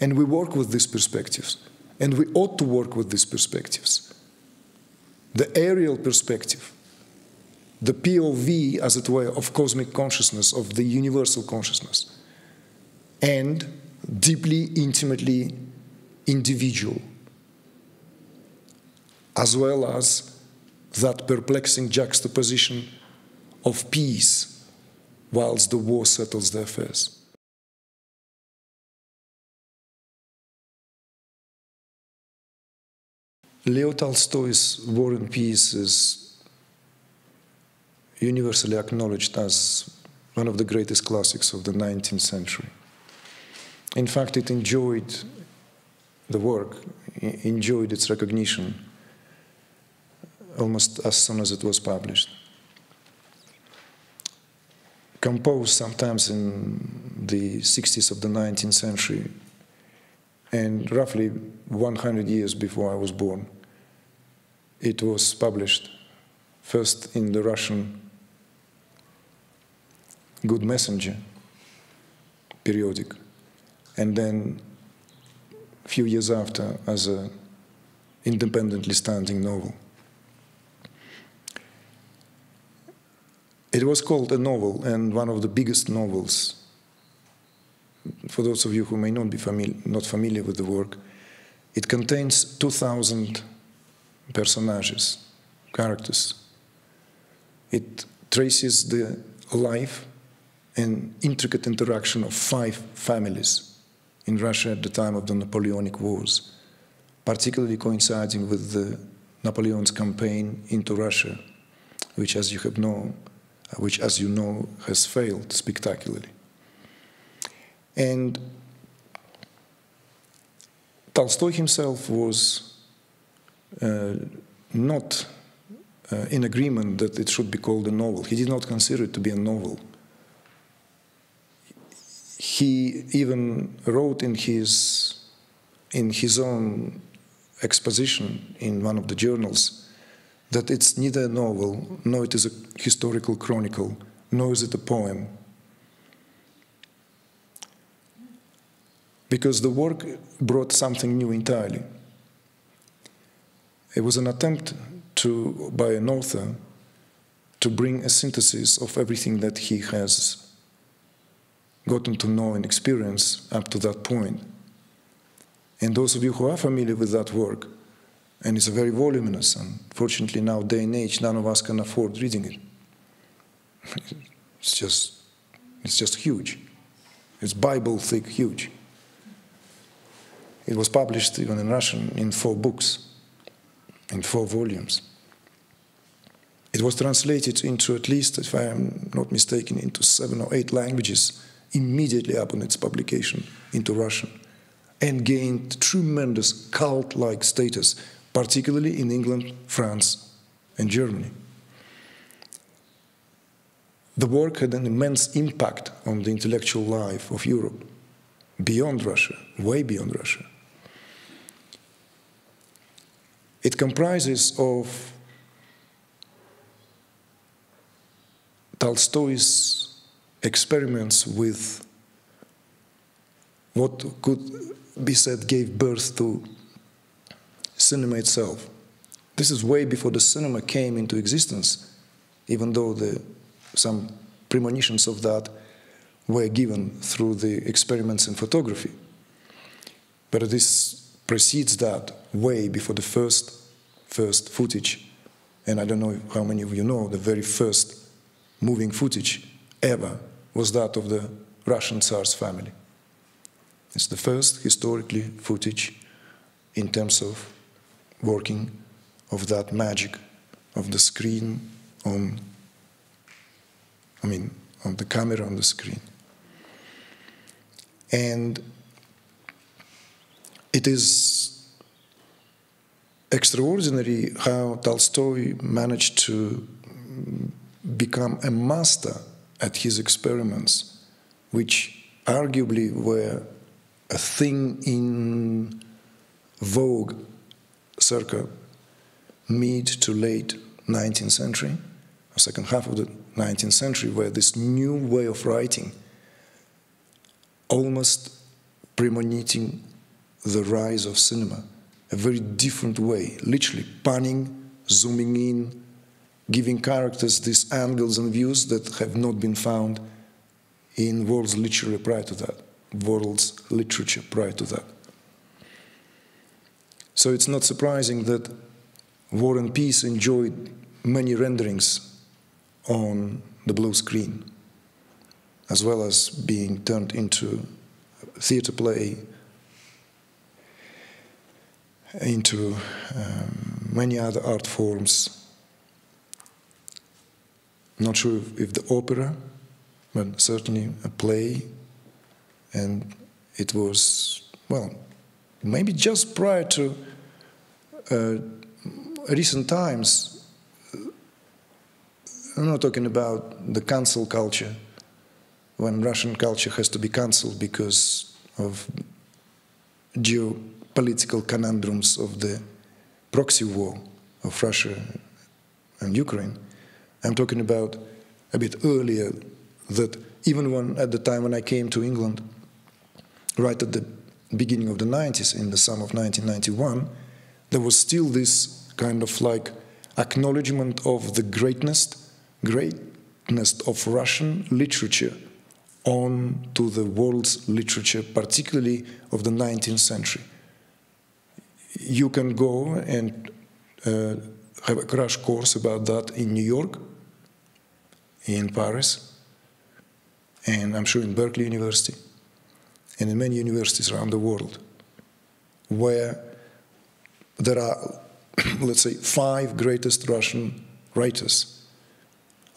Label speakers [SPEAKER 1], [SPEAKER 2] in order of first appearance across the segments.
[SPEAKER 1] And we work with these perspectives. And we ought to work with these perspectives. The aerial perspective, the POV, as it were, of cosmic consciousness, of the universal consciousness, and deeply, intimately individual, as well as that perplexing juxtaposition of peace whilst the war settles the affairs. Leo Tolstoy's War and Peace is universally acknowledged as one of the greatest classics of the 19th century. In fact, it enjoyed the work, enjoyed its recognition almost as soon as it was published. Composed sometimes in the 60s of the 19th century, and roughly 100 years before I was born, it was published first in the Russian Good Messenger periodic, and then a few years after as an independently standing novel. It was called a novel and one of the biggest novels. For those of you who may not be famili- not familiar with the work, it contains 2,000 personages, characters. It traces the life and intricate interaction of five families in Russia at the time of the Napoleonic Wars, particularly coinciding with the Napoleon's campaign into Russia, which, as you have known, which, as you know, has failed spectacularly. And Tolstoy himself was not uh, in agreement that it should be called a novel. He did not consider it to be a novel. He even wrote in his in his own exposition in one of the journals that it's neither a novel, nor it is a historical chronicle, nor is it a poem. Because the work brought something new entirely. It was an attempt to, by an author to bring a synthesis of everything that he has gotten to know and experience up to that point. And those of you who are familiar with that work, and it's a very voluminous, and fortunately now day and age, none of us can afford reading it. It's just, it's just huge. It's Bible thick, huge. It was published even in Russian in four books, in four volumes. It was translated into at least, if I am not mistaken, into seven or eight languages immediately upon its publication into Russian and gained tremendous cult like status, particularly in England, France, and Germany. The work had an immense impact on the intellectual life of Europe, beyond Russia, way beyond Russia. It comprises of Tolstoy's experiments with what could be said gave birth to cinema itself. This is way before the cinema came into existence, even though the, some premonitions of that were given through the experiments in photography. But this precedes that way before the first first footage. And I don't know how many of you know the very first moving footage ever was that of the Russian Tsar's family. It's the first historically footage in terms of working of that magic of the screen on, I mean, on the camera on the screen. And it is extraordinary how Tolstoy managed to become a master at his experiments, which arguably were a thing in vogue circa mid to late 19th century, or second half of the 19th century, where this new way of writing almost premoniting the rise of cinema, a very different way, literally panning, zooming in, giving characters these angles and views that have not been found in world's literature prior to that, world's literature prior to that. So it's not surprising that War and Peace enjoyed many renderings on the blue screen, as well as being turned into theater play, into um, many other art forms. Not sure if, the opera, but certainly a play, and it was, well, maybe just prior to uh, recent times, I'm not talking about the cancel culture, when Russian culture has to be cancelled because of geopolitical conundrums of the proxy war of Russia and Ukraine. I'm talking about a bit earlier that even when at the time when I came to England, right at the beginning of the 90s, in the summer of 1991, there was still this kind of like acknowledgement of the greatness, greatness of Russian literature on to the world's literature, particularly of the 19th century. You can go and uh, have a crash course about that in New York, in Paris, and I'm sure in Berkeley University, and in many universities around the world, where there are, let's say, five greatest Russian writers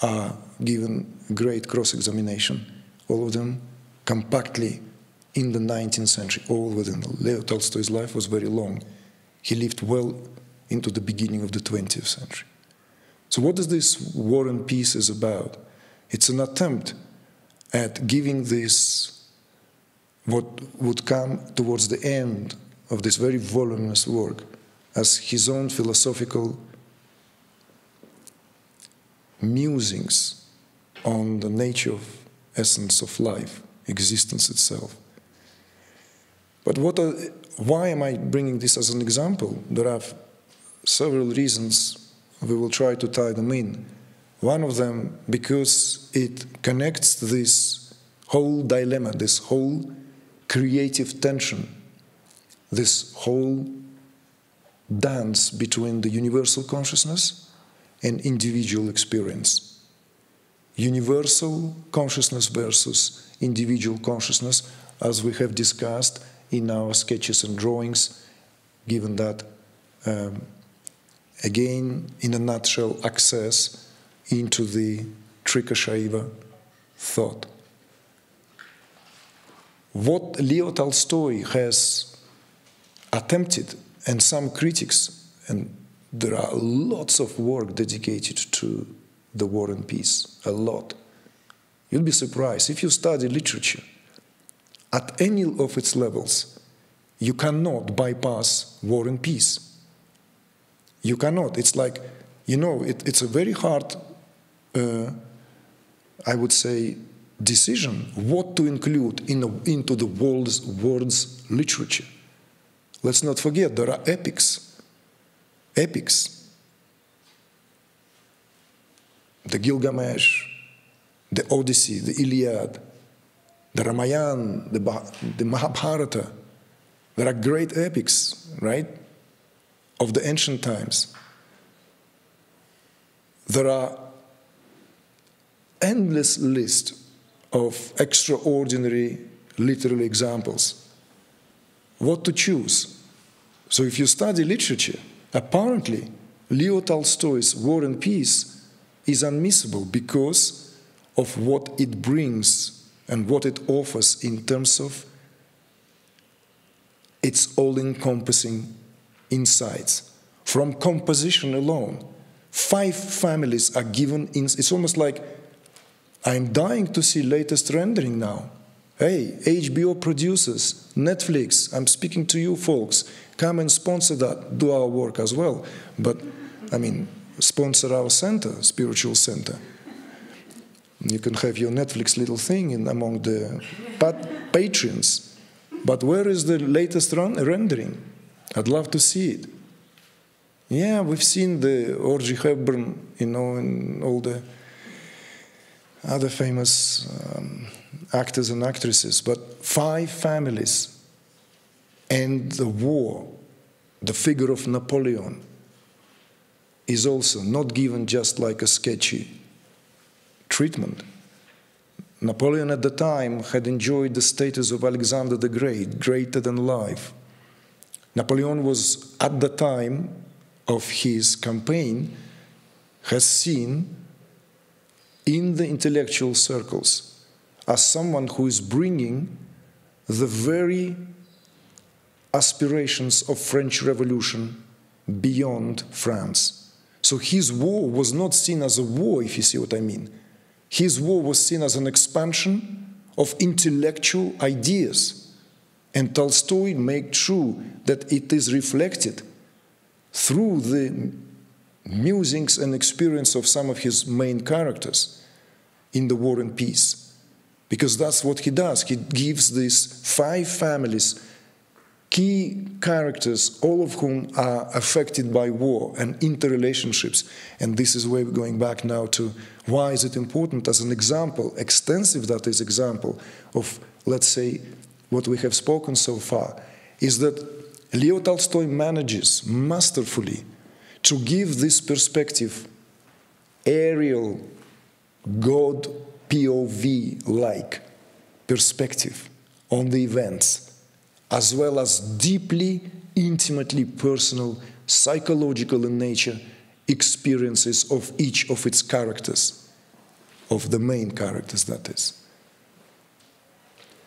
[SPEAKER 1] are given great cross-examination, all of them compactly in the 19th century, all within. Leo Tolstoy's life was very long. He lived well into the beginning of the 20th century. So what is this War and Peace is about? It's an attempt at giving this, what would come towards the end of this very voluminous work, as his own philosophical musings on the nature of essence of life, existence itself. But what are, why am I bringing this as an example? There are several reasons. We will try to tie them in. One of them, because it connects this whole dilemma, this whole creative tension, this whole dance between the universal consciousness and individual experience. Universal consciousness versus individual consciousness, as we have discussed in our sketches and drawings, given that, um, again, in a nutshell, access into the Trika Shaiva thought. What Leo Tolstoy has attempted and some critics, and there are lots of work dedicated to the war and peace, a lot. You'll be surprised if you study literature at any of its levels, you cannot bypass war and peace. You cannot. It's like, you know, it, it's a very hard, uh, I would say, decision what to include in a, into the world's, world's literature. Let's not forget there are epics. Epics. The Gilgamesh, the Odyssey, the Iliad, the Ramayana, the, the Mahabharata. There are great epics, right, of the ancient times. There are endless list of extraordinary literary examples what to choose. So if you study literature, apparently Leo Tolstoy's War and Peace is unmissable because of what it brings and what it offers in terms of its all-encompassing insights. From composition alone, five families are given in, it's almost like I'm dying to see latest rendering now. Hey, HBO producers, Netflix, I'm speaking to you folks. Come and sponsor that, do our work as well. But, I mean, sponsor our center, spiritual center. You can have your Netflix little thing in among the pat- patrons. But where is the latest rendering? I'd love to see it. Yeah, we've seen the Audrey Hepburn, you know, and all the other famous um, actors and actresses, but five families and the war, the figure of Napoleon, is also not given just like a sketchy treatment. Napoleon at the time had enjoyed the status of Alexander the Great, greater than life. Napoleon was, at the time of his campaign, has seen in the intellectual circles as someone who is bringing the very aspirations of French Revolution beyond France. So his war was not seen as a war, if you see what I mean. His war was seen as an expansion of intellectual ideas. And Tolstoy made true that it is reflected through the musings and experience of some of his main characters in the War and Peace. Because that's what he does. He gives these five families key characters, all of whom are affected by war and interrelationships. And this is where we're going back now to why is it important as an example, extensive that is example of, let's say, what we have spoken so far, is that Leo Tolstoy manages masterfully to give this perspective, aerial, God POV like perspective on the events as well as deeply, intimately personal, psychological in nature experiences of each of its characters, of the main characters, that is.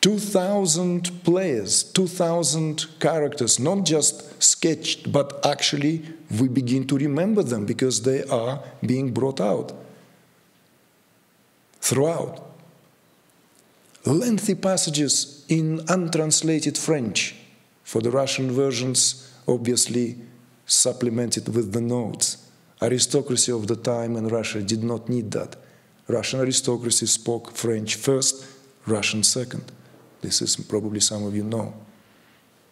[SPEAKER 1] 2,000 players, 2,000 characters, not just sketched, but actually we begin to remember them because they are being brought out throughout lengthy passages in untranslated French, for the Russian versions, obviously supplemented with the notes. Aristocracy of the time in Russia did not need that. Russian aristocracy spoke French first, Russian second. This is probably some of you know.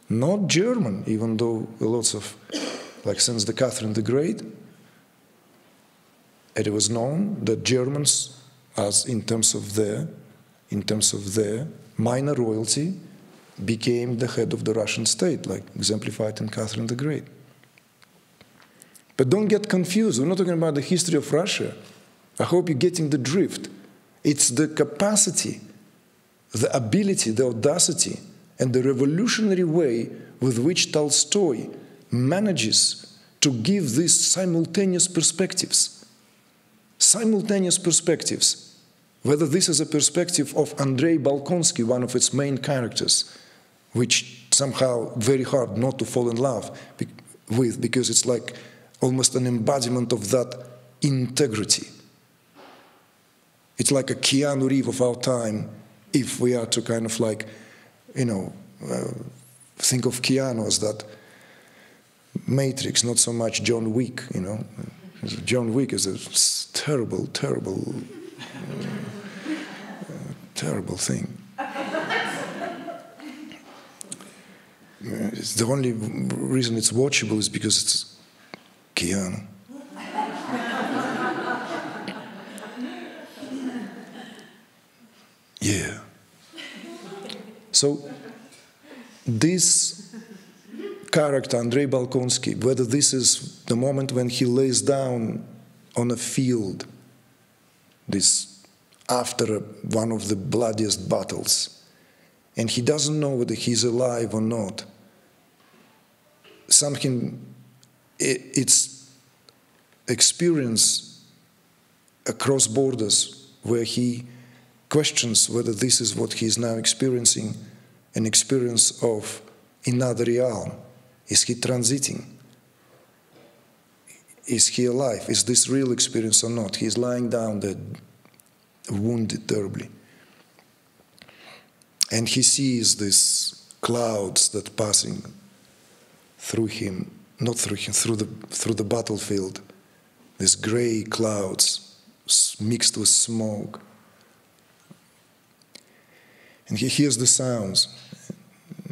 [SPEAKER 1] Not German, even though lots of, like since the Catherine the Great, it was known that Germans, as in terms of their in terms of their minor royalty, became the head of the Russian state, like exemplified in Catherine the Great. But don't get confused. We're not talking about the history of Russia. I hope you're getting the drift. It's the capacity, the ability, the audacity, and the revolutionary way with which Tolstoy manages to give these simultaneous perspectives. Simultaneous perspectives whether this is a perspective of Andrei Bolkonsky, one of its main characters, which somehow very hard not to fall in love with because it's like almost an embodiment of that integrity. It's like a Keanu Reeves of our time if we are to kind of like, you know, uh, think of Keanu as that Matrix, not so much John Wick, you know. John Wick is a terrible, terrible terrible thing. Uh, it's the only reason it's watchable is because it's Keanu. yeah. So, this character, Andrei Bolkonsky, whether this is the moment when he lays down on a field, this after one of the bloodiest battles, and he doesn't know whether he's alive or not. Something, it's experience across borders where he questions whether this is what he is now experiencing an experience of another realm. Is he transiting? Is he alive? Is this real experience or not? He's lying down there wounded terribly. And he sees these clouds that passing through him, not through him, through the, through the battlefield, these gray clouds mixed with smoke. And he hears the sounds.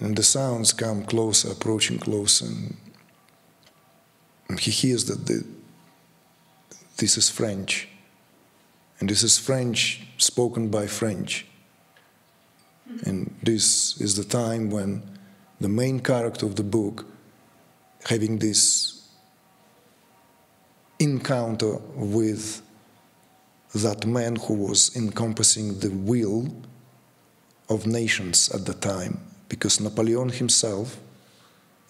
[SPEAKER 1] And the sounds come closer, approaching closer. And he hears that the, this is French. And this is French spoken by French. And this is the time when the main character of the book, having this encounter with that man who was encompassing the will of nations at the time, because Napoleon himself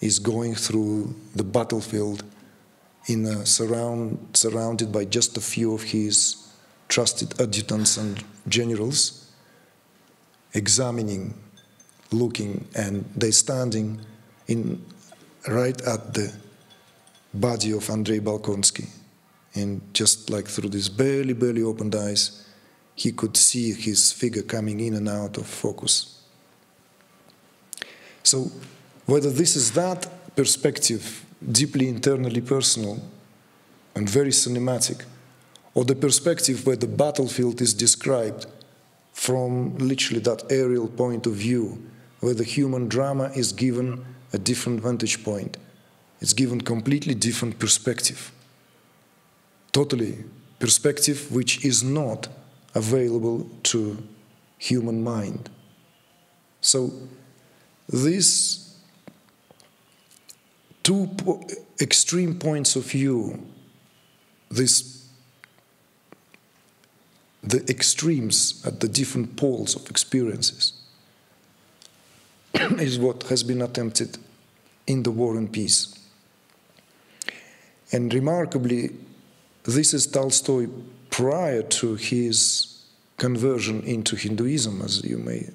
[SPEAKER 1] is going through the battlefield in a surround, surrounded by just a few of his trusted adjutants and generals, examining, looking, and they standing in right at the body of Andrei Bolkonsky. And just like through these barely, barely opened eyes, he could see his figure coming in and out of focus. So, whether this is that perspective, deeply internally personal and very cinematic, or the perspective where the battlefield is described from literally that aerial point of view, where the human drama is given a different vantage point, it's given completely different perspective. Totally perspective which is not available to human mind. So these two po extreme points of view, this the extremes at the different poles of experiences is what has been attempted in the war and peace. And remarkably, this is Tolstoy prior to his conversion into Hinduism, as you may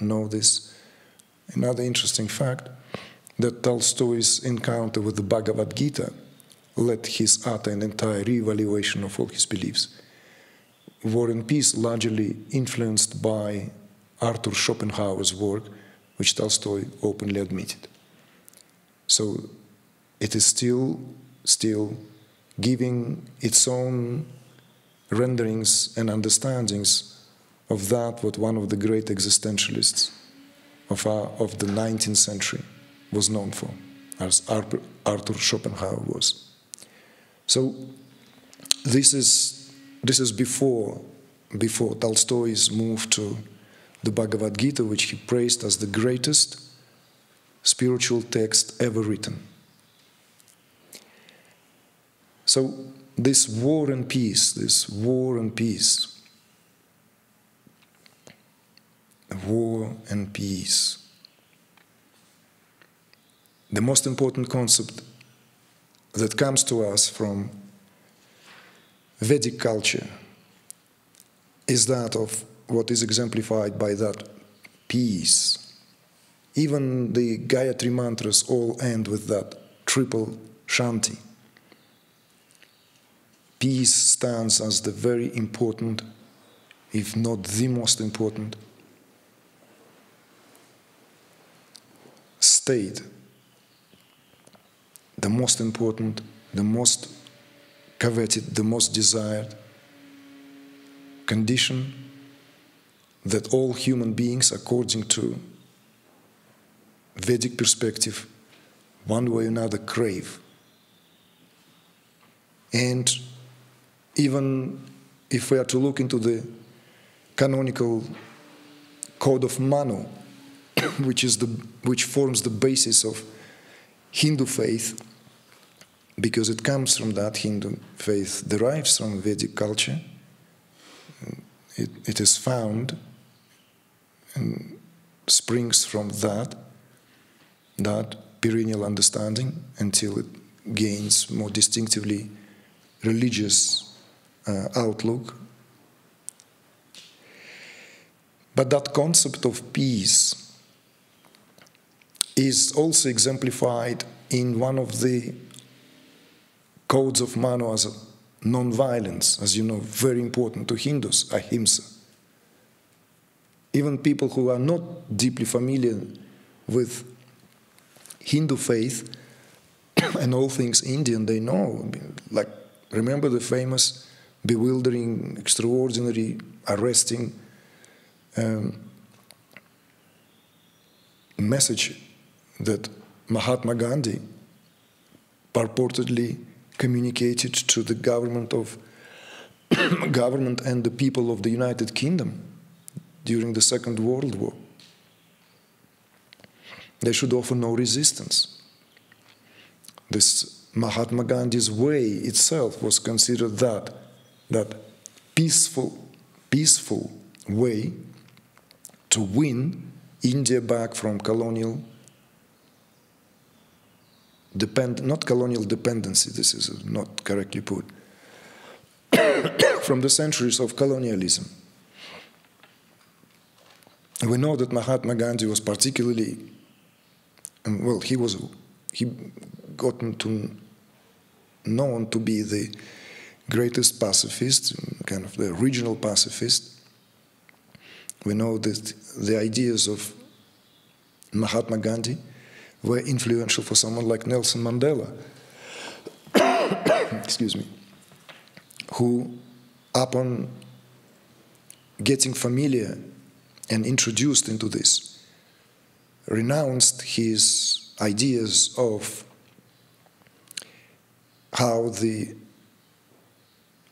[SPEAKER 1] know this. Another interesting fact that Tolstoy's encounter with the Bhagavad Gita led his utter and entire re-evaluation of all his beliefs. War and Peace largely influenced by Arthur Schopenhauer's work, which Tolstoy openly admitted. So it is still, still giving its own renderings and understandings of that what one of the great existentialists of, our, of the 19th century was known for, as Arthur Schopenhauer was. So this is, this is before, before Tolstoy's move to the Bhagavad Gita, which he praised as the greatest spiritual text ever written. So, this war and peace, this war and peace, war and peace. The most important concept that comes to us from Vedic culture is that of what is exemplified by that peace. Even the Gayatri mantras all end with that triple shanti. Peace stands as the very important, if not the most important, state, the most important, the most coveted, the most desired condition that all human beings, according to Vedic perspective, one way or another crave. And even if we are to look into the canonical code of Manu, which, is the, which forms the basis of Hindu faith, because it comes from that Hindu faith, derives from Vedic culture. It, it is found and springs from that, that perennial understanding until it gains more distinctively religious uh, outlook. But that concept of peace is also exemplified in one of the codes of Manu as non-violence, as you know, very important to Hindus, ahimsa. Even people who are not deeply familiar with Hindu faith and all things Indian, they know. Like, remember the famous, bewildering, extraordinary, arresting um, message that Mahatma Gandhi purportedly communicated to the government of government and the people of the United Kingdom during the Second World War. They should offer no resistance. This Mahatma Gandhi's way itself was considered that that peaceful, peaceful way to win India back from colonial depend not colonial dependency, this is not correctly put, from the centuries of colonialism. We know that Mahatma Gandhi was particularly, well, he was, he gotten to known to be the greatest pacifist, kind of the original pacifist. We know that the ideas of Mahatma Gandhi were influential for someone like Nelson Mandela. Excuse me. Who, upon getting familiar and introduced into this, renounced his ideas of how the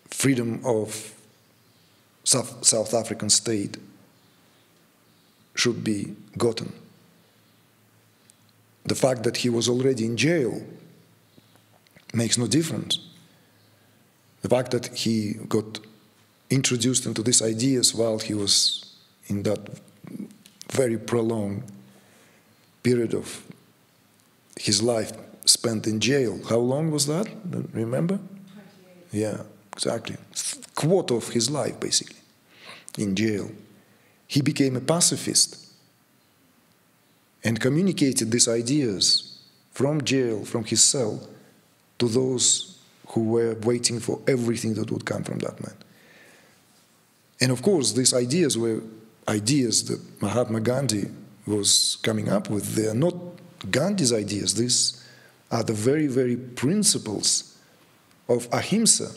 [SPEAKER 1] freedom of South, South African state should be gotten. The fact that he was already in jail makes no difference. The fact that he got introduced into these ideas while he was in that very prolonged period of his life spent in jail. How long was that? Remember? Yeah, exactly. Quarter of his life, basically, in jail. He became a pacifist and communicated these ideas from jail, from his cell, to those who were waiting for everything that would come from that man. And of course, these ideas were ideas that Mahatma Gandhi was coming up with. They are not Gandhi's ideas. These are the very, very principles of ahimsa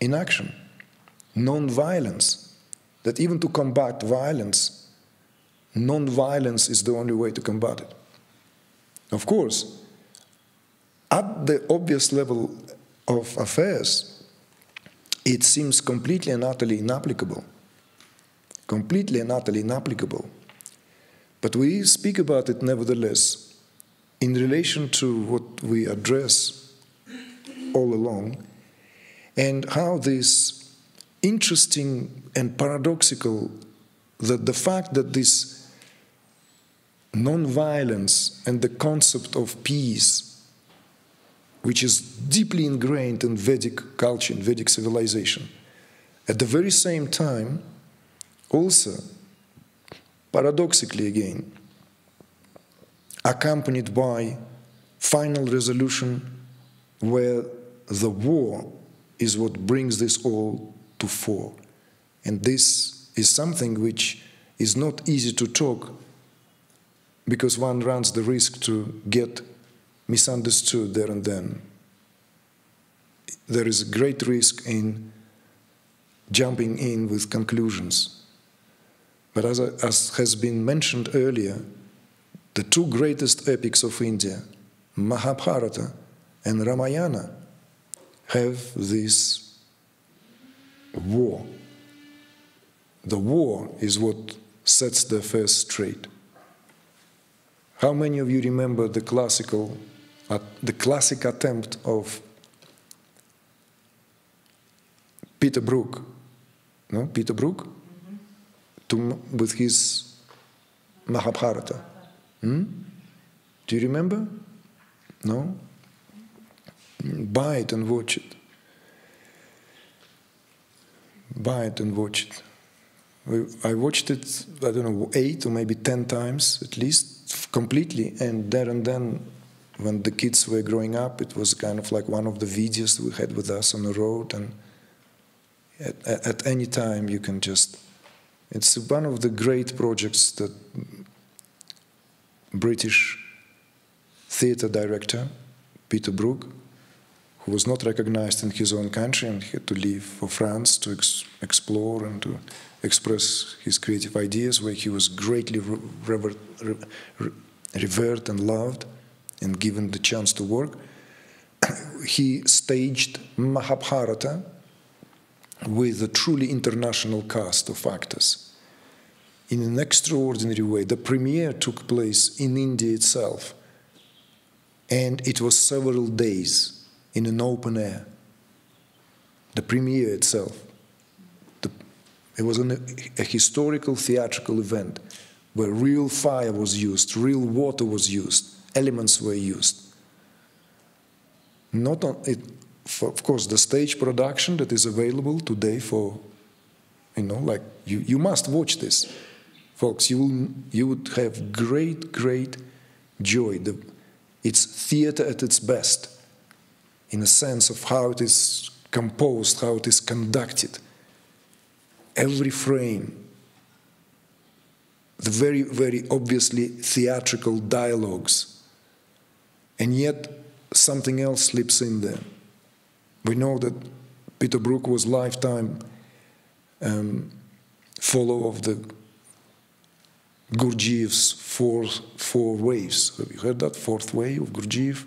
[SPEAKER 1] in action, non-violence, that even to combat violence, non-violence is the only way to combat it. Of course, at the obvious level of affairs, it seems completely and utterly inapplicable. Completely and utterly inapplicable. But we speak about it nevertheless in relation to what we address all along and how this interesting and paradoxical that the fact that this non-violence and the concept of peace, which is deeply ingrained in Vedic culture, in Vedic civilization, at the very same time, also, paradoxically again, accompanied by final resolution where the war is what brings this all to fore. And this is something which is not easy to talk because one runs the risk to get misunderstood there and then. There is a great risk in jumping in with conclusions. But as, as has been mentioned earlier, the two greatest epics of India, Mahabharata and Ramayana, have this war. The war is what sets the affairs straight. How many of you remember the classical, uh, the classic attempt of Peter Brook, no, Peter Brook, mm -hmm. to, with his Mahabharata? Hmm? Do you remember? No? Buy it and watch it. Buy it and watch it. I watched it, I don't know, eight or maybe ten times at least, completely. And there and then, when the kids were growing up, it was kind of like one of the videos we had with us on the road. And at, at any time, you can just. It's one of the great projects that British theatre director Peter Brook, who was not recognized in his own country and had to leave for France to ex- explore and to express his creative ideas, where he was greatly revered, revered and loved and given the chance to work. he staged Mahabharata with a truly international cast of actors in an extraordinary way. The premiere took place in India itself, and it was several days in an open air. The premiere itself. It was an, a historical theatrical event where real fire was used, real water was used, elements were used. Not on it, for, of course, the stage production that is available today for, you know, like you, you must watch this folks, you, will, you would have great, great joy. The, it's theater at its best, in a sense of how it is composed, how it is conducted. Every frame, the very, very obviously theatrical dialogues, and yet something else slips in there. We know that Peter Brook was lifetime um, follower of the Gurdjieff's four, four waves. Have you heard that? Fourth Way of Gurdjieff?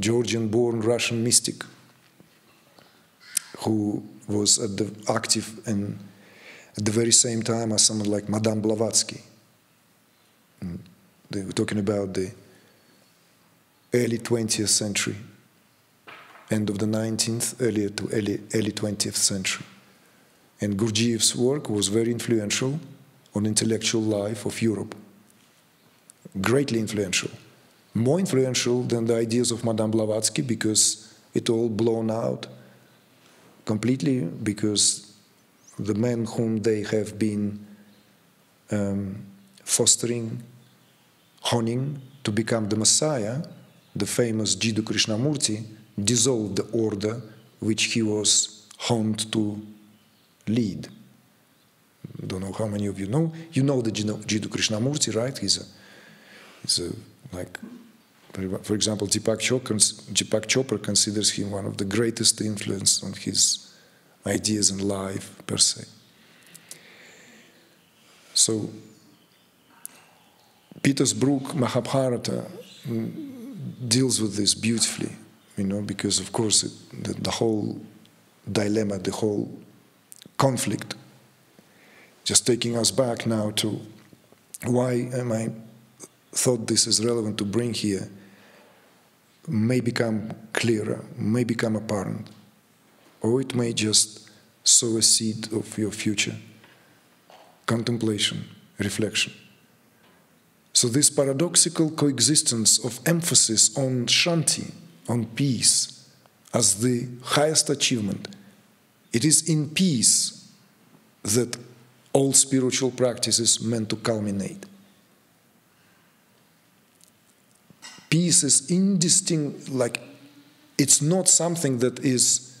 [SPEAKER 1] Georgian born Russian mystic who was at the active and at the very same time as someone like Madame Blavatsky. And they were talking about the early 20th century, end of the 19th, earlier to early, early 20th century. And Gurdjieff's work was very influential on intellectual life of Europe. Greatly influential. More influential than the ideas of Madame Blavatsky because it all blown out completely because the men whom they have been um, fostering, honing to become the Messiah, the famous Jiddu Krishnamurti, dissolved the order which he was honed to lead don't know how many of you know. You know the Jiddu Krishnamurti, right? He's a, he's a like, for example, Deepak Chopra, Deepak Chopra considers him one of the greatest influence on his ideas and life per se. So, Peter's Brook Mahabharata mm, deals with this beautifully, you know, because of course it, the, the whole dilemma, the whole conflict just taking us back now to why am I thought this is relevant to bring here may become clearer, may become apparent, or it may just sow a seed of your future contemplation, reflection. So, this paradoxical coexistence of emphasis on shanti, on peace, as the highest achievement, it is in peace that all spiritual practices meant to culminate. Peace is indistinct, like it's not something that is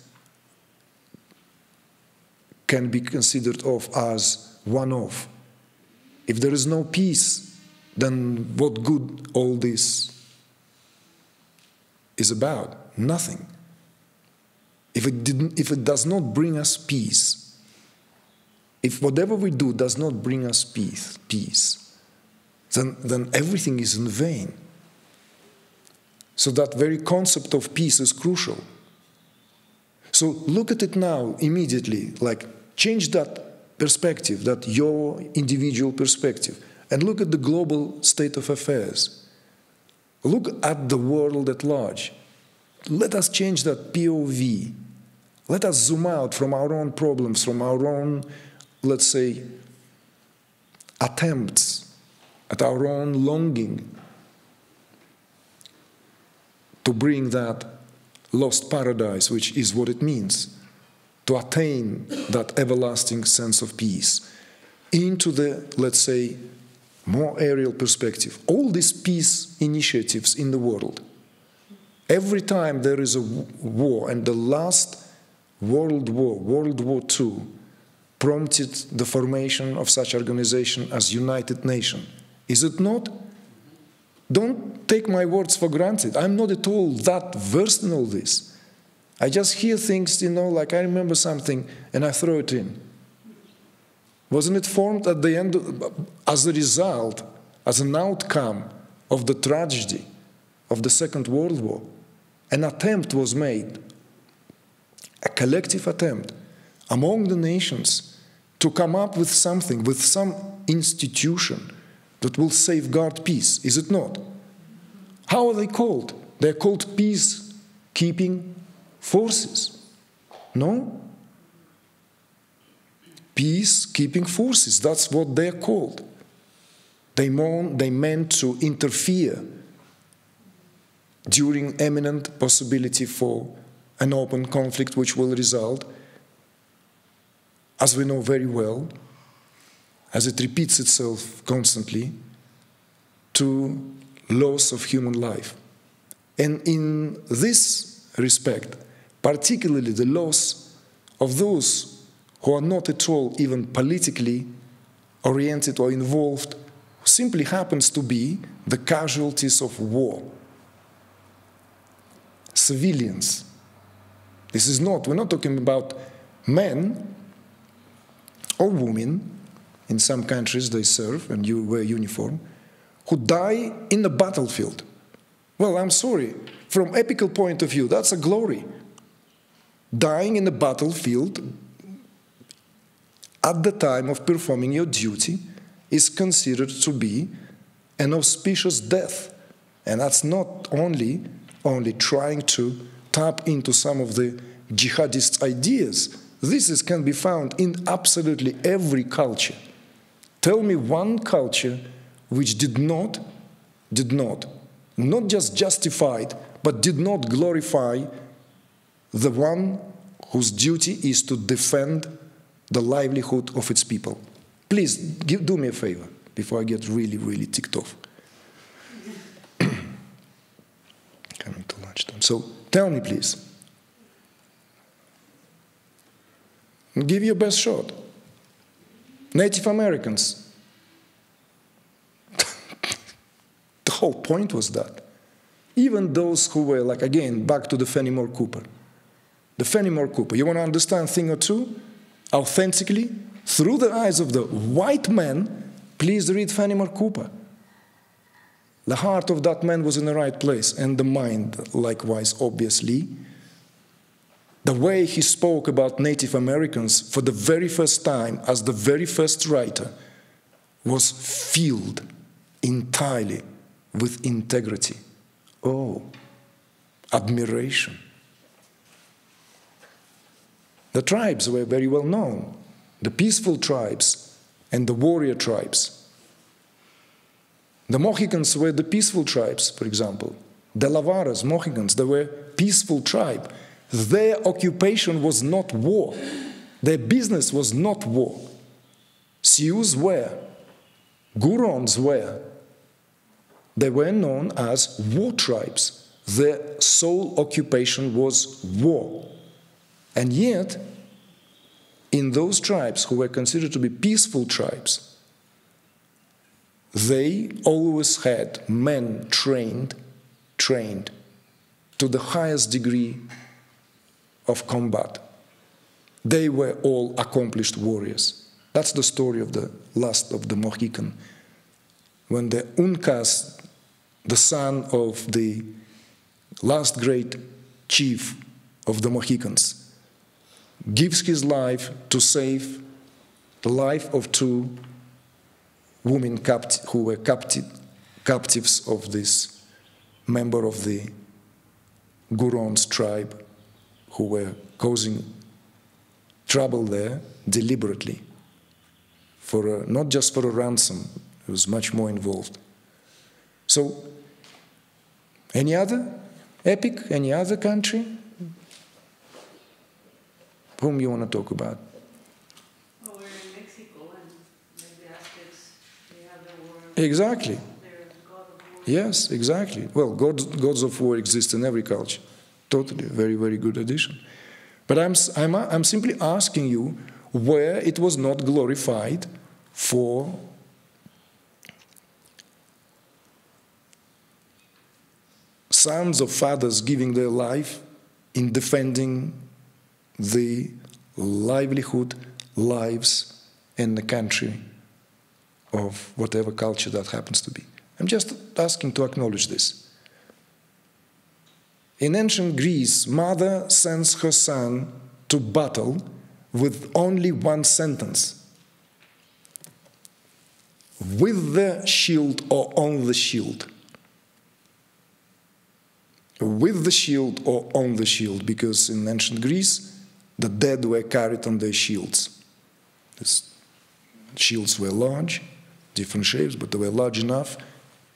[SPEAKER 1] can be considered of as one off. If there is no peace, then what good all this is about? Nothing. If it, didn't, if it does not bring us peace, if whatever we do does not bring us peace, peace, then, then everything is in vain. So that very concept of peace is crucial. So look at it now immediately, like change that perspective, that your individual perspective, and look at the global state of affairs. Look at the world at large. Let us change that POV. Let us zoom out from our own problems, from our own let's say, attempts at our own longing to bring that lost paradise, which is what it means, to attain that everlasting sense of peace, into the, let's say, more aerial perspective. All these peace initiatives in the world, every time there is a war, and the last World War, World War II, prompted the formation of such organization as United Nations. Is it not? Don't take my words for granted. I'm not at all that versed in all this. I just hear things, you know, like I remember something and I throw it in. Wasn't it formed at the end as a result, as an outcome of the tragedy of the Second World War? An attempt was made, a collective attempt among the nations to come up with something, with some institution that will safeguard peace, is it not? How are they called? They're called peacekeeping forces. No? Peacekeeping forces, that's what they're called. They, mon- they meant to interfere during imminent possibility for an open conflict which will result, as we know very well, as it repeats itself constantly, to loss of human life. And in this respect, particularly the loss of those who are not at all even politically oriented or involved, simply happens to be the casualties of war. Civilians. This is not, we're not talking about men or women in some countries they serve and you wear uniform, who die in the battlefield. Well, I'm sorry, from epical point of view, that's a glory. Dying in the battlefield at the time of performing your duty is considered to be an auspicious death. And that's not only only trying to tap into some of the jihadist ideas. This is, can be found in absolutely every culture. Tell me one culture which did not, did not, not just justified, but did not glorify the one whose duty is to defend the livelihood of its people. Please give, do me a favor before I get really, really ticked off. Coming to lunchtime. So tell me, please. Give your best shot. Native Americans. the whole point was that. Even those who were, like, again, back to the Fenimore Cooper. The Fenimore Cooper. You want to understand a thing or two? Authentically, through the eyes of the white man, please read Fenimore Cooper. The heart of that man was in the right place, and the mind, likewise, obviously. The way he spoke about Native Americans for the very first time, as the very first writer, was filled entirely with integrity. Oh, admiration. The tribes were very well known the peaceful tribes and the warrior tribes. The Mohicans were the peaceful tribes, for example. The Lavaras, Mohicans, they were peaceful tribe. Their occupation was not war. Their business was not war. Sioux were. Gurons were. They were known as war tribes. Their sole occupation was war. And yet, in those tribes who were considered to be peaceful tribes, they always had men trained, trained to the highest degree of combat. They were all accomplished warriors. That's the story of the last of the Mohican. When the Uncas, the son of the last great chief of the Mohicans, gives his life to save the life of two women who were captive, captives of this member of the Gurons tribe who were causing trouble there deliberately, for a, not just for a ransom, it was much more involved. So, any other epic, any other country? Whom you want to talk about?
[SPEAKER 2] Mexico and the Aztecs, they have the war.
[SPEAKER 1] Exactly.
[SPEAKER 2] Their god of war.
[SPEAKER 1] Yes, exactly. Well, gods, gods of war exist in every culture. Totally, very, very good addition. But I'm, I'm, I'm simply asking you where it was not glorified for sons of fathers giving their life in defending the livelihood, lives, and the country of whatever culture that happens to be. I'm just asking to acknowledge this. In ancient Greece, mother sends her son to battle with only one sentence with the shield or on the shield. With the shield or on the shield, because in ancient Greece, the dead were carried on their shields. The shields were large, different shapes, but they were large enough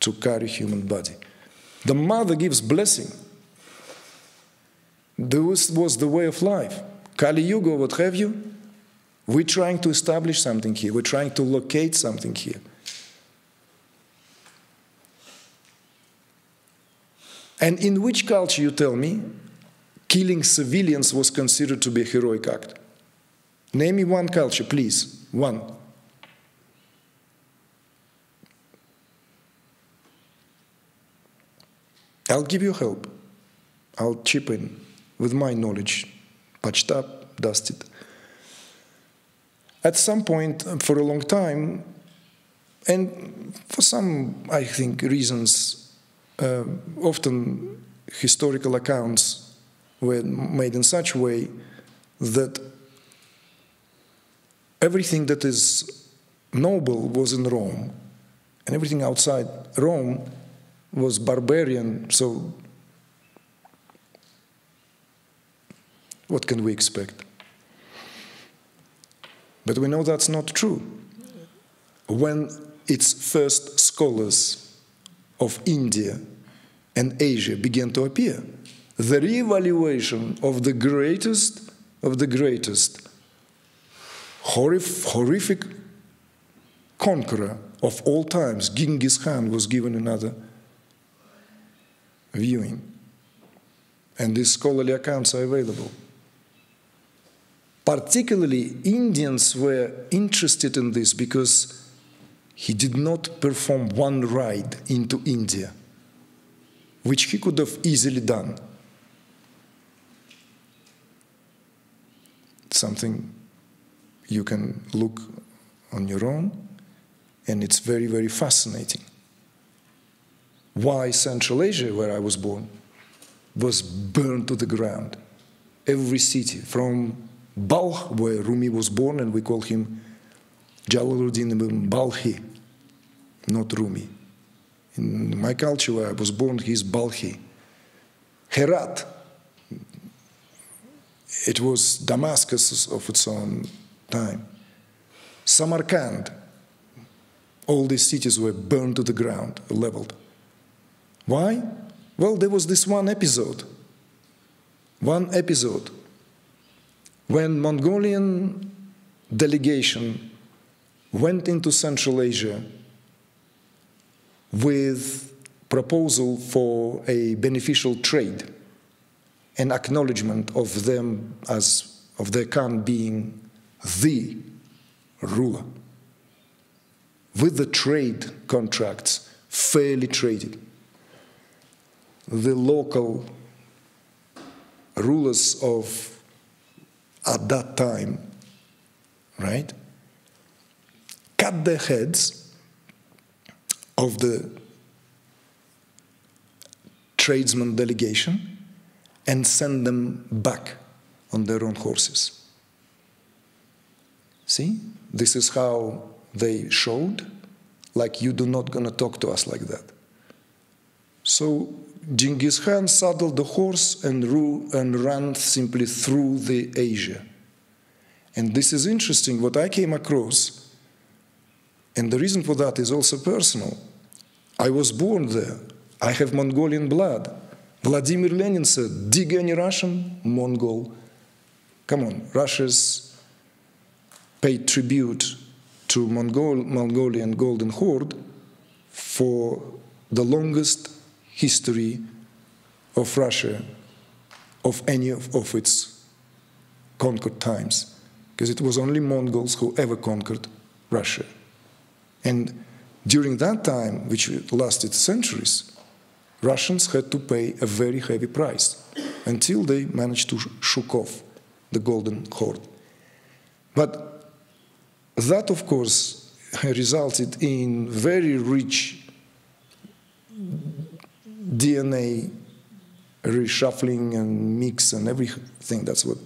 [SPEAKER 1] to carry human body. The mother gives blessing. This was the way of life. Kali Yuga, what have you? We're trying to establish something here. We're trying to locate something here. And in which culture, you tell me, killing civilians was considered to be a heroic act? Name me one culture, please. One. I'll give you help. I'll chip in with my knowledge, patched up, dusted. At some point, for a long time, and for some, I think, reasons, uh, often historical accounts were made in such a way that everything that is noble was in Rome, and everything outside Rome was barbarian, so what can we expect? But we know that's not true. When its first scholars of India and Asia began to appear, the reevaluation of the greatest of the greatest horrif horrific conqueror of all times, Genghis Khan, was given another viewing. And these scholarly accounts are available. Particularly, Indians were interested in this because he did not perform one ride into India, which he could have easily done. Something you can look on your own, and it's very, very fascinating why Central Asia, where I was born, was burned to the ground. Every city, from Balkh, where Rumi was born, and we call him Jalaluddin ibn Balkhi, not Rumi. In my culture, where I was born, he's Balkhi. Herat, it was Damascus of its own time. Samarkand, all these cities were burned to the ground, leveled. Why? Well, there was this one episode. One episode when Mongolian delegation went into Central Asia with proposal for a beneficial trade and acknowledgement of them as of their Khan being the ruler. With the trade contracts fairly traded the local rulers of at that time, right, cut the heads of the tradesman delegation and send them back on their own horses. See, this is how they showed, like you do not gonna talk to us like that. So Genghis Khan saddled the horse and, and ran simply through the Asia. And this is interesting, what I came across, and the reason for that is also personal. I was born there. I have Mongolian blood. Vladimir Lenin said, dig any Russian, Mongol. Come on, Russia's paid tribute to Mongol, Mongolian Golden Horde for the longest history of Russia, of any of, of its conquered times, because it was only Mongols who ever conquered Russia. And during that time, which lasted centuries, Russians had to pay a very heavy price until they managed to shook off the Golden Horde. But that, of course, resulted in very rich DNA reshuffling and mix and everything. That's what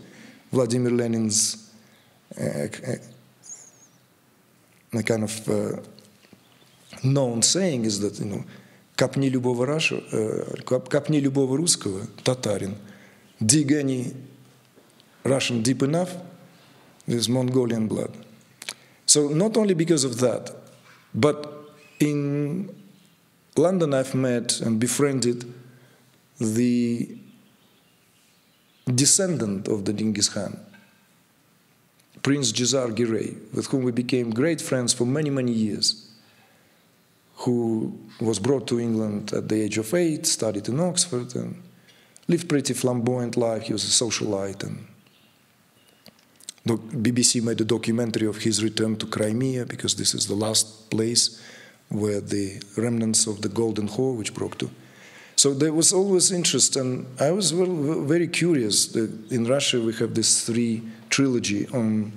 [SPEAKER 1] Vladimir Lenin's uh, uh, kind of uh, known saying is that, you know, копни любого, Рашу, копни любого русского, татарин, dig any Russian deep enough, there's Mongolian blood. So not only because of that, but in London I've met and befriended the descendant of the Genghis Khan, Prince Jizar Giray, with whom we became great friends for many, many years, who was brought to England at the age of eight, studied in Oxford, and lived pretty flamboyant life. He was a socialite. And BBC made a documentary of his return to Crimea because this is the last place where the remnants of the Golden Horde, which broke to. So there was always interest, and I was very curious. In Russia, we have this three trilogy on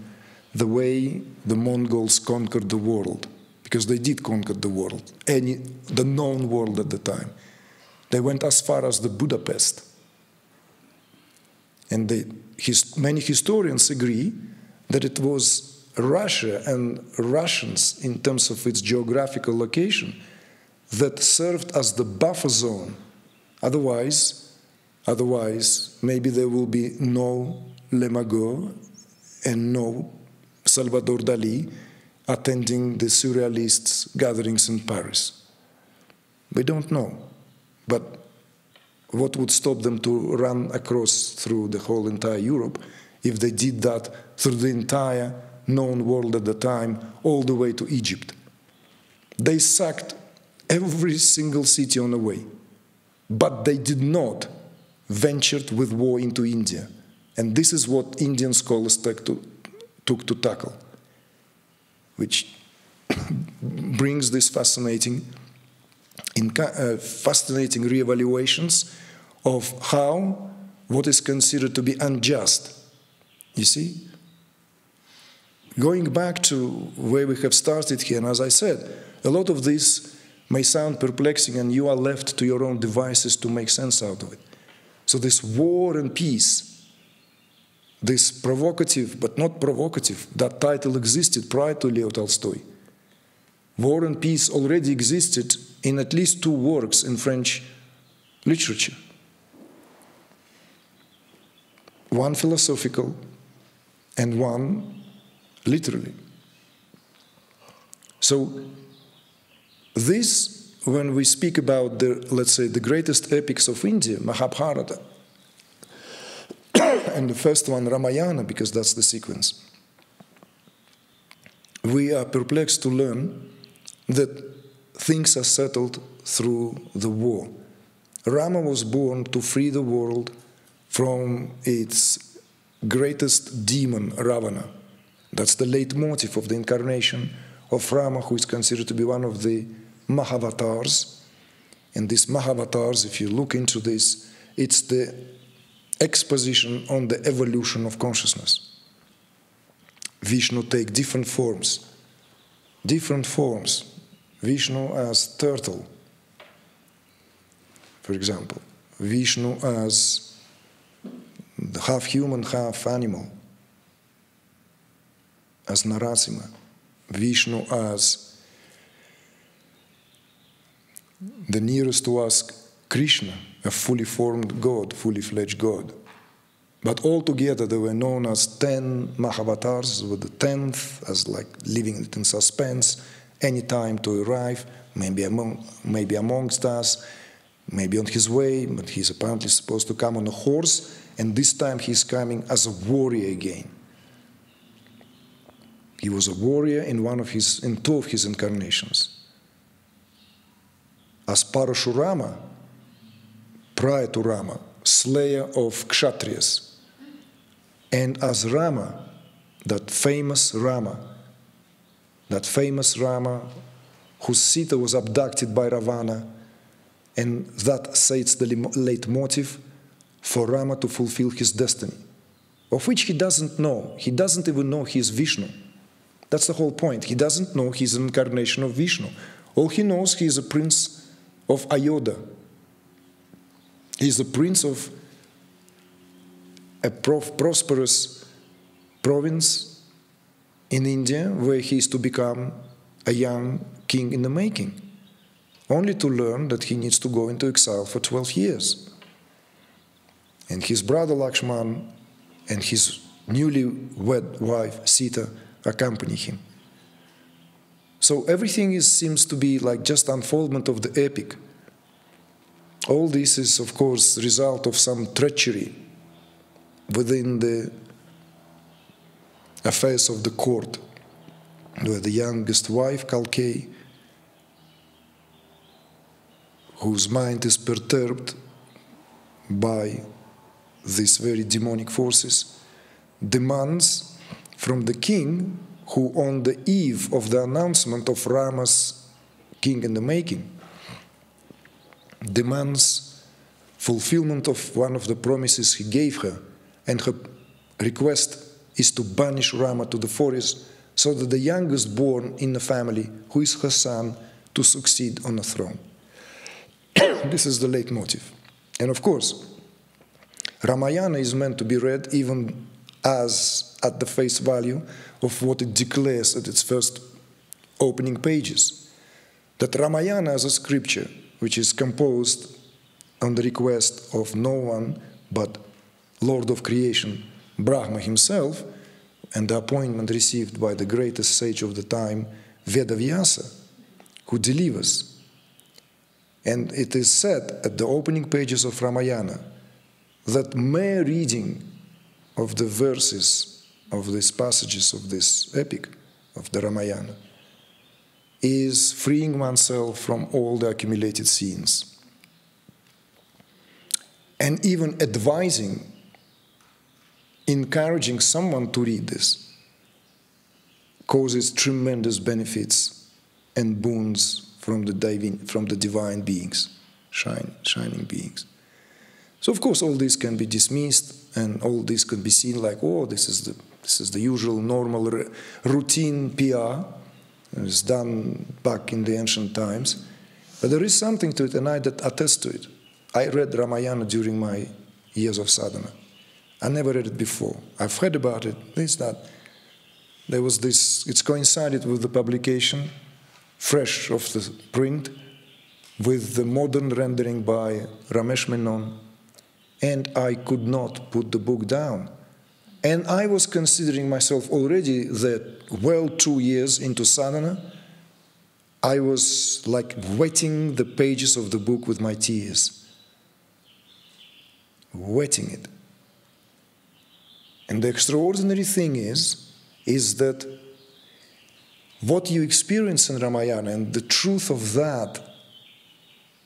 [SPEAKER 1] the way the Mongols conquered the world, because they did conquer the world, any the known world at the time. They went as far as the Budapest, and they, his, many historians agree that it was Russia and Russians, in terms of its geographical location, that served as the buffer zone. Otherwise, otherwise, maybe there will be no Le Mago and no Salvador Dali attending the surrealists' gatherings in Paris. We don't know. But what would stop them to run across through the whole entire Europe if they did that through the entire known world at the time, all the way to Egypt. They sacked every single city on the way, but they did not venture with war into India. And this is what Indian scholars took to, took to tackle, which brings this fascinating, uh, fascinating reevaluations of how what is considered to be unjust. You see, Going back to where we have started here, and as I said, a lot of this may sound perplexing, and you are left to your own devices to make sense out of it. So, this war and peace, this provocative but not provocative, that title existed prior to Leo Tolstoy. War and Peace already existed in at least two works in French literature one philosophical and one literally. So, this, when we speak about the, let's say, the greatest epics of India, Mahabharata, and the first one, Ramayana, because that's the sequence, we are perplexed to learn that things are settled through the war. Rama was born to free the world from its greatest demon, Ravana. That's the leitmotif of the incarnation of Rama, who is considered to be one of the Mahavatars. And these Mahavatars, if you look into this, it's the exposition on the evolution of consciousness. Vishnu take different forms, different forms. Vishnu as turtle, for example. Vishnu as half human, half animal as Narasimha, Vishnu as the nearest to us Krishna, a fully formed God, fully fledged God. But altogether they were known as ten Mahavatars, with the tenth as like leaving it in suspense, any time to arrive, maybe among maybe amongst us, maybe on his way, but he's apparently supposed to come on a horse, and this time he's coming as a warrior again. He was a warrior in one of his, in two of his incarnations. As Parashurama, prior to Rama, slayer of Kshatriyas, and as Rama, that famous Rama, that famous Rama whose Sita was abducted by Ravana and that sets the leitmotif for Rama to fulfill his destiny, of which he doesn't know. He doesn't even know he is Vishnu. That's the whole point. He doesn't know he's an incarnation of Vishnu. All he knows he is a prince of Ayodhya. He's a prince of a prosperous province in India where he is to become a young king in the making, only to learn that he needs to go into exile for 12 years. And his brother Lakshman and his newly wed wife Sita accompany him. So everything is, seems to be like just unfoldment of the epic. All this is, of course, result of some treachery within the affairs of the court, where the youngest wife, Kaikeyi, whose mind is perturbed by these very demonic forces, demands from the king, who on the eve of the announcement of Rama's king in the making, demands fulfillment of one of the promises he gave her, and her request is to banish Rama to the forest so that the youngest born in the family, who is her son, to succeed on the throne. this is the leitmotif. And of course, Ramayana is meant to be read even as at the face value of what it declares at its first opening pages. That Ramayana as a scripture, which is composed on the request of no one but Lord of creation, Brahma himself, and the appointment received by the greatest sage of the time, Vedavyasa, who delivers. And it is said at the opening pages of Ramayana that mere reading of the verses of these passages of this epic of the Ramayana is freeing oneself from all the accumulated sins and even advising, encouraging someone to read this causes tremendous benefits and boons from the divine, from the divine beings, shine, shining beings. So of course all this can be dismissed and all this could be seen like, oh, this is the, this is the usual normal routine PR. It's done back in the ancient times. But there is something to it and I that attest to it. I read Ramayana during my years of sadhana. I never read it before. I've heard about it, this, that. There was this, it's coincided with the publication, fresh of the print, with the modern rendering by Ramesh Menon and I could not put the book down. And I was considering myself already that, well, two years into sadhana, I was like wetting the pages of the book with my tears. Wetting it. And the extraordinary thing is, is that what you experience in Ramayana and the truth of that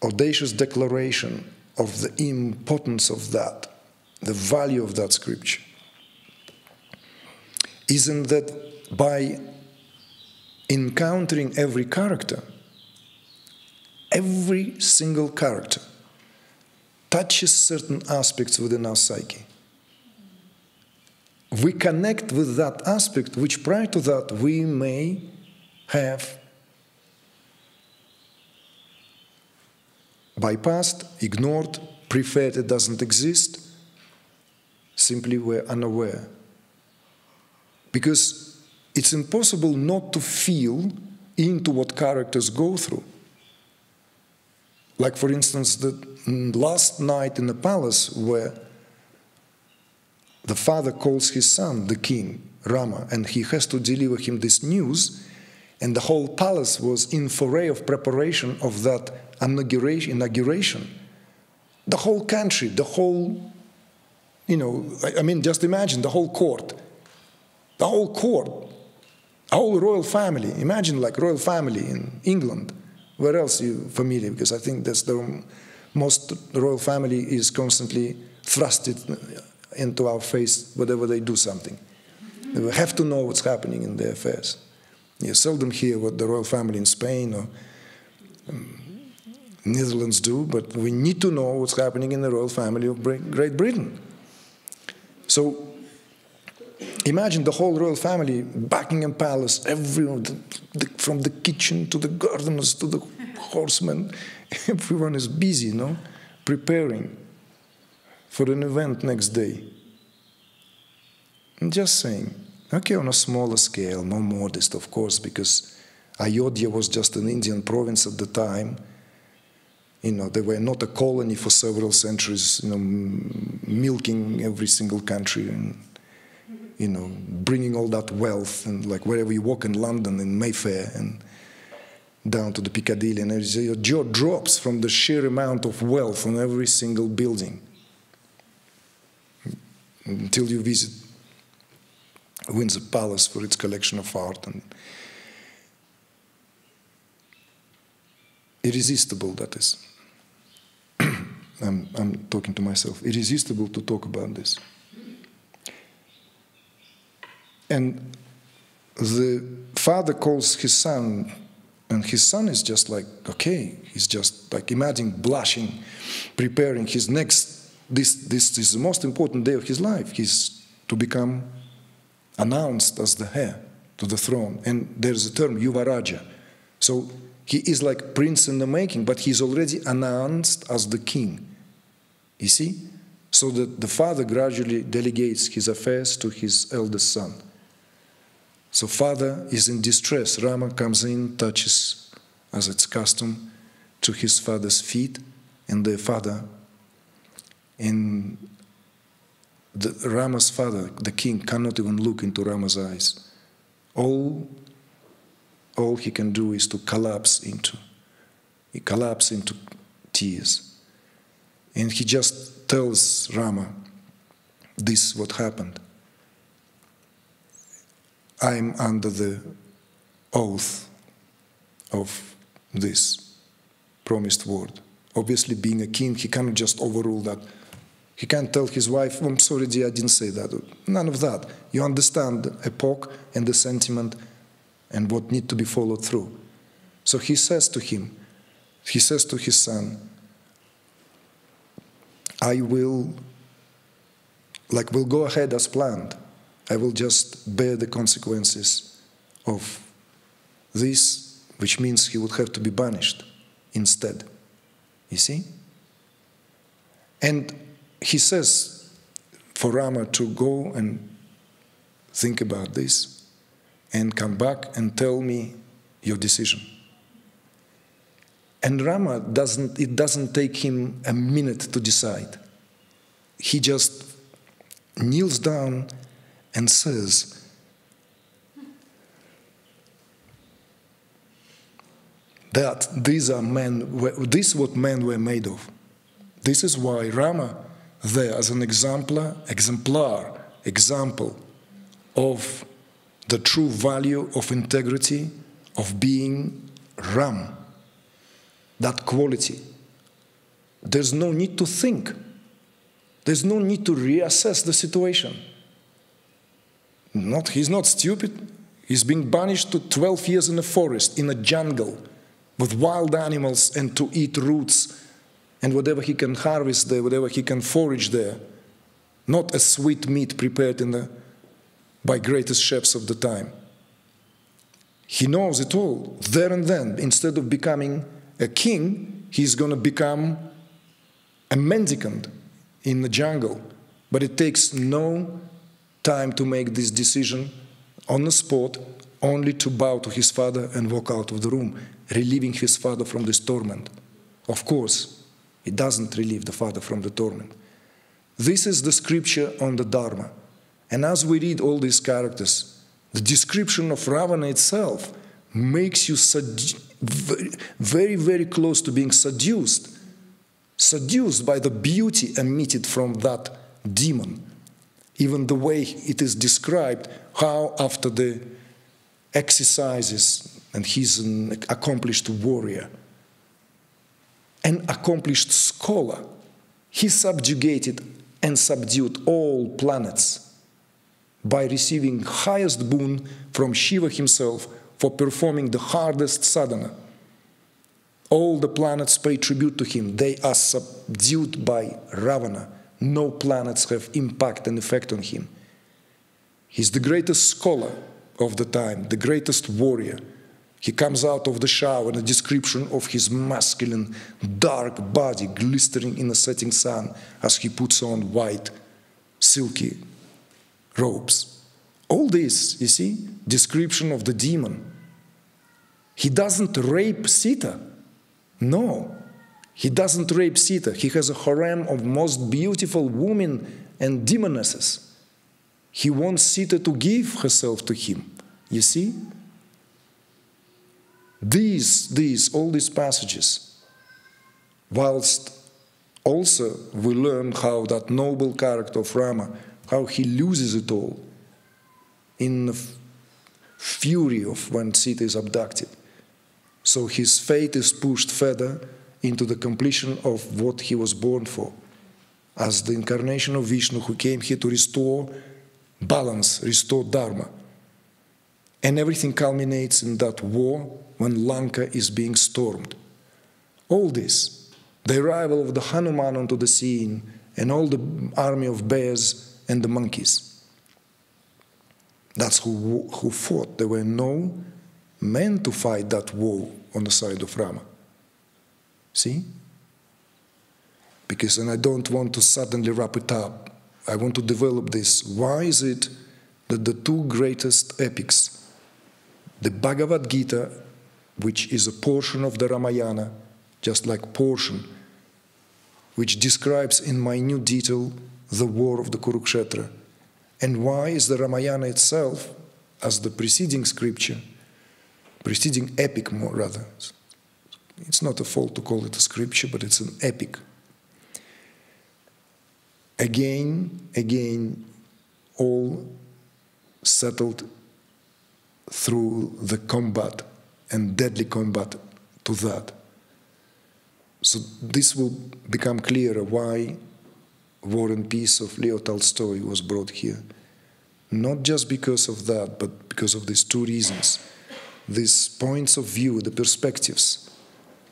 [SPEAKER 1] audacious declaration of the importance of that, the value of that scripture. Isn't that by encountering every character, every single character touches certain aspects within our psyche. We connect with that aspect which prior to that we may have bypassed, ignored, preferred it doesn't exist, simply were unaware. Because it's impossible not to feel into what characters go through. Like, for instance, the last night in the palace where the father calls his son, the king, Rama, and he has to deliver him this news, and the whole palace was in foray of preparation of that inauguration. The whole country, the whole, you know, I mean, just imagine the whole court, the whole court, a whole royal family. Imagine like royal family in England. Where else you familiar? Because I think that's the most royal family is constantly thrusted into our face whenever they do something. They have to know what's happening in their affairs. You seldom hear what the royal family in Spain or um, Netherlands do, but we need to know what's happening in the royal family of Great Britain. So imagine the whole royal family, Buckingham Palace, everyone, the, the, from the kitchen to the gardeners to the horsemen, everyone is busy, know, preparing for an event next day. I'm just saying, okay, on a smaller scale, more modest, of course, because Ayodhya was just an Indian province at the time. You know, they were not a colony for several centuries, you know, milking every single country and, you know, bringing all that wealth and like wherever you walk in London, in Mayfair and down to the Piccadilly, and your jaw drops from the sheer amount of wealth on every single building until you visit Windsor Palace for its collection of art and irresistible that is. I'm, I'm talking to myself. Irresistible to talk about this. And the father calls his son and his son is just like okay he's just like imagine blushing preparing his next this this is the most important day of his life. He's to become announced as the heir to the throne and there's a term yuvaraja so he is like prince in the making, but he's already announced as the king. You see? So that the father gradually delegates his affairs to his eldest son. So father is in distress. Rama comes in, touches, as it's custom, to his father's feet, and the father, in the, Rama's father, the king, cannot even look into Rama's eyes. All all he can do is to collapse into. He collapses into tears. And he just tells Rama, this what happened. I'm under the oath of this promised word. Obviously, being a king, he cannot just overrule that. He can't tell his wife, I'm sorry, dear, I didn't say that. None of that. You understand the epoch and the sentiment and what need to be followed through. So he says to him, he says to his son, I will, like, will go ahead as planned. I will just bear the consequences of this, which means he would have to be banished instead. You see? And he says for Rama to go and think about this and come back and tell me your decision. And Rama doesn't, it doesn't take him a minute to decide. He just kneels down and says, that these are men, this is what men were made of. This is why Rama, there as an exemplar, exemplar, example of the true value of integrity, of being Ram, that quality. There's no need to think. There's no need to reassess the situation. Not, he's not stupid. He's being banished to 12 years in a forest, in a jungle, with wild animals and to eat roots and whatever he can harvest there, whatever he can forage there. Not a sweet meat prepared in the by greatest chefs of the time. He knows it all there and then. Instead of becoming a king, he's going to become a mendicant in the jungle. But it takes no time to make this decision on the spot, only to bow to his father and walk out of the room, relieving his father from this torment. Of course, it doesn't relieve the father from the torment. This is the scripture on the Dharma. And as we read all these characters, the description of Ravana itself makes you very, very close to being seduced, seduced by the beauty emitted from that demon. Even the way it is described, how after the exercises, and he's an accomplished warrior, an accomplished scholar, he subjugated and subdued all planets by receiving highest boon from Shiva himself for performing the hardest sadhana. All the planets pay tribute to him. They are subdued by Ravana. No planets have impact and effect on him. He's the greatest scholar of the time, the greatest warrior. He comes out of the shower and a description of his masculine, dark body glistening in the setting sun as he puts on white, silky robes. All this, you see, description of the demon. He doesn't rape Sita. No, he doesn't rape Sita. He has a harem of most beautiful women and demonesses. He wants Sita to give herself to him. You see? These, these, all these passages, whilst also we learn how that noble character of Rama, how he loses it all in the fury of when Sita is abducted. So his fate is pushed further into the completion of what he was born for, as the incarnation of Vishnu who came here to restore balance, restore Dharma. And everything culminates in that war when Lanka is being stormed. All this, the arrival of the Hanuman onto the scene, and all the army of bears and the monkeys. That's who, who fought. There were no men to fight that war on the side of Rama. See? Because, and I don't want to suddenly wrap it up, I want to develop this. Why is it that the two greatest epics, the Bhagavad Gita, which is a portion of the Ramayana, just like portion, which describes in minute detail the war of the Kurukshetra, and why is the Ramayana itself, as the preceding scripture, preceding epic more rather, it's not a fault to call it a scripture, but it's an epic. Again, again, all settled through the combat and deadly combat to that. So this will become clearer why War and Peace of Leo Tolstoy was brought here. Not just because of that, but because of these two reasons. These points of view, the perspectives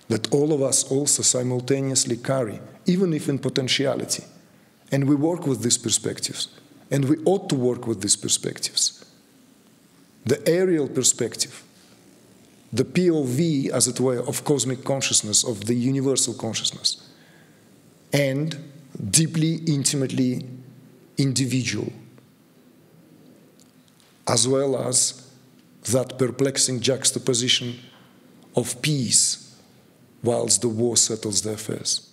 [SPEAKER 1] that all of us also simultaneously carry, even if in potentiality. And we work with these perspectives. And we ought to work with these perspectives. The aerial perspective, the POV, as it were, of cosmic consciousness, of the universal consciousness, and deeply, intimately individual, as well as that perplexing juxtaposition of peace whilst the war settles the affairs.